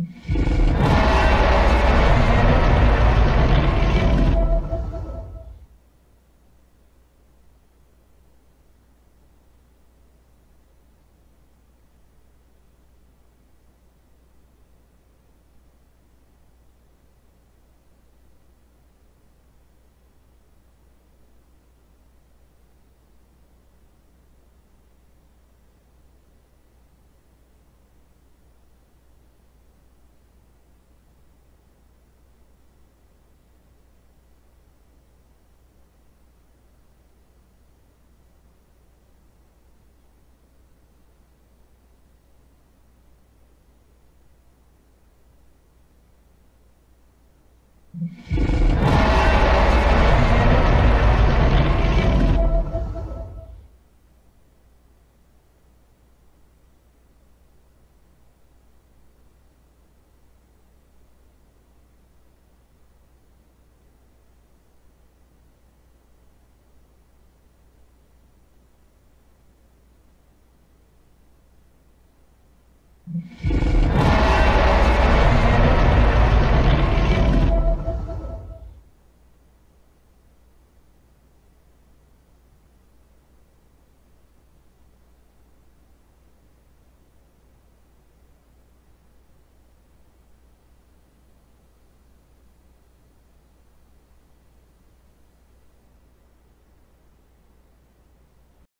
Mm-hmm. You